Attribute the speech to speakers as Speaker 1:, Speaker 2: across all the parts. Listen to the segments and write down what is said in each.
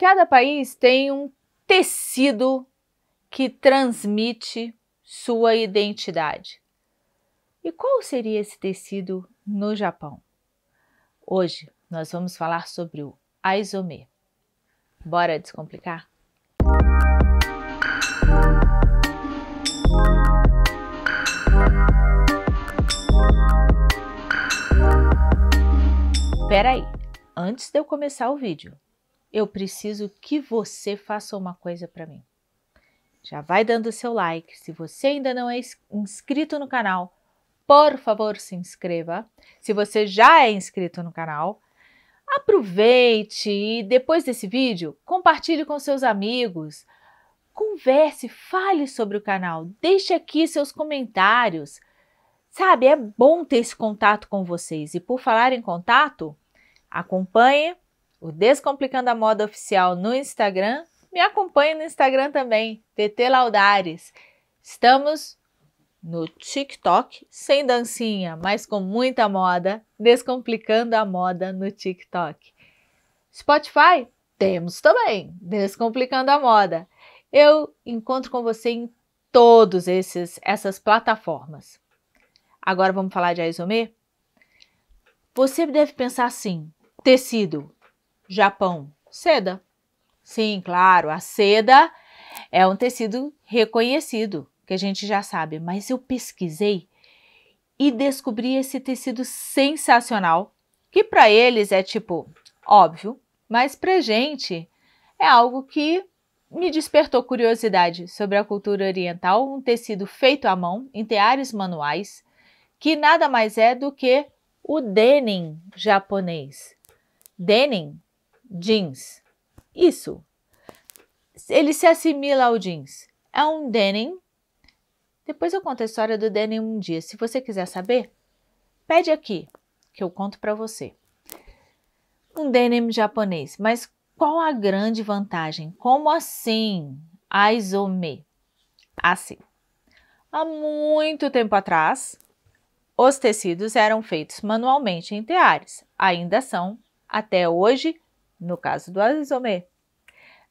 Speaker 1: Cada país tem um tecido que transmite sua identidade. E qual seria esse tecido no Japão? Hoje nós vamos falar sobre o Aizome. Bora descomplicar? Peraí, antes de eu começar o vídeo, eu preciso que você faça uma coisa para mim. Já vai dando seu like. Se você ainda não é inscrito no canal, por favor, se inscreva. Se você já é inscrito no canal, aproveite e depois desse vídeo, compartilhe com seus amigos. Converse, fale sobre o canal, deixe aqui seus comentários. Sabe, é bom ter esse contato com vocês. E por falar em contato, acompanhe o Descomplicando a Moda Oficial no Instagram. Me acompanhe no Instagram também, TT Laudares. Estamos no TikTok, sem dancinha, mas com muita moda, Descomplicando a Moda no TikTok. Spotify, temos também, Descomplicando a Moda. Eu encontro com você em todas essas plataformas. Agora vamos falar de Aizome? Você deve pensar assim: tecido, Japão, seda. Sim, claro, a seda é um tecido reconhecido que a gente já sabe, mas eu pesquisei e descobri esse tecido sensacional, que para eles é tipo óbvio, mas para gente é algo que me despertou curiosidade sobre a cultura oriental, um tecido feito à mão, em teares manuais, que nada mais é do que o denim japonês. Denim, jeans. Isso. Ele se assimila ao jeans. É um denim depois eu conto a história do Danny um dia. Se você quiser saber, pede aqui, que eu conto para você. Um denim japonês, mas qual a grande vantagem? Como assim? Aizome. Assim. Há muito tempo atrás, os tecidos eram feitos manualmente em teares. Ainda são, até hoje, no caso do aizome.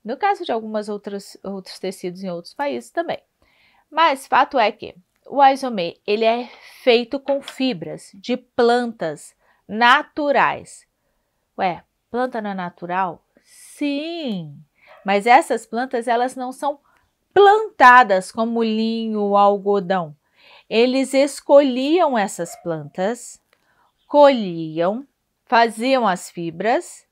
Speaker 1: No caso de algumas outras outros tecidos em outros países também. Mas fato é que o aizome ele é feito com fibras de plantas naturais. Ué, planta não é natural? Sim, mas essas plantas elas não são plantadas como linho algodão. Eles escolhiam essas plantas, colhiam, faziam as fibras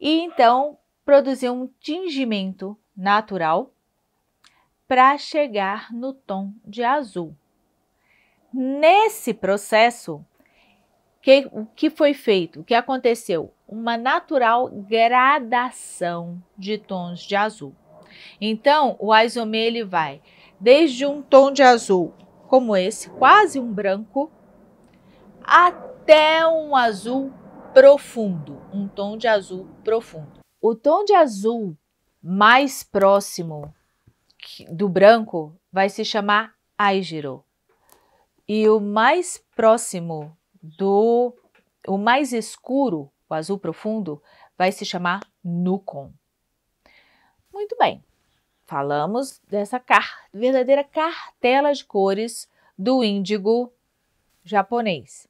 Speaker 1: e então produziam um tingimento natural para chegar no tom de azul. Nesse processo, que, o que foi feito? O que aconteceu? Uma natural gradação de tons de azul. Então, o isomê ele vai desde um tom de azul como esse, quase um branco, até um azul profundo, um tom de azul profundo. O tom de azul mais próximo do branco vai se chamar Aigiro. E o mais próximo do o mais escuro, o azul profundo, vai se chamar Nukon. Muito bem. Falamos dessa car verdadeira cartela de cores do índigo japonês.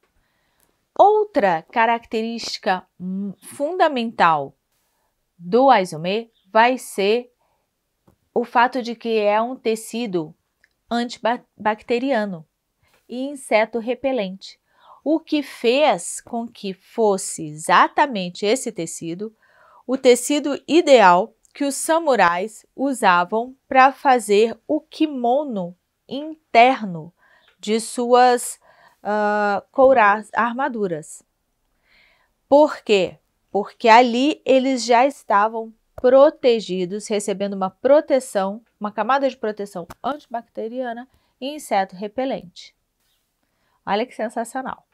Speaker 1: Outra característica fundamental do Aizome vai ser o fato de que é um tecido antibacteriano e inseto repelente, o que fez com que fosse exatamente esse tecido o tecido ideal que os samurais usavam para fazer o kimono interno de suas uh, couras, armaduras. Por quê? Porque ali eles já estavam protegidos, recebendo uma proteção, uma camada de proteção antibacteriana e inseto repelente. Olha que sensacional.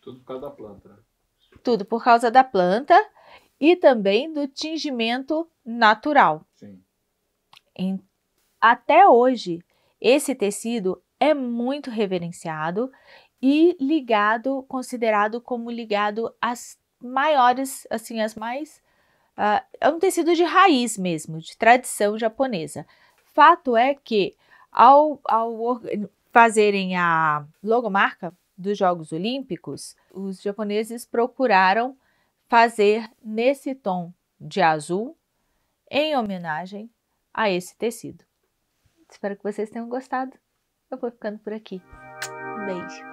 Speaker 2: Tudo por causa da planta. Né?
Speaker 1: Tudo por causa da planta e também do tingimento natural.
Speaker 2: Sim.
Speaker 1: Em, até hoje, esse tecido é muito reverenciado e ligado, considerado como ligado às maiores, assim, as mais Uh, é um tecido de raiz mesmo, de tradição japonesa. Fato é que ao, ao fazerem a logomarca dos Jogos Olímpicos, os japoneses procuraram fazer nesse tom de azul em homenagem a esse tecido. Espero que vocês tenham gostado. Eu vou ficando por aqui. Um beijo.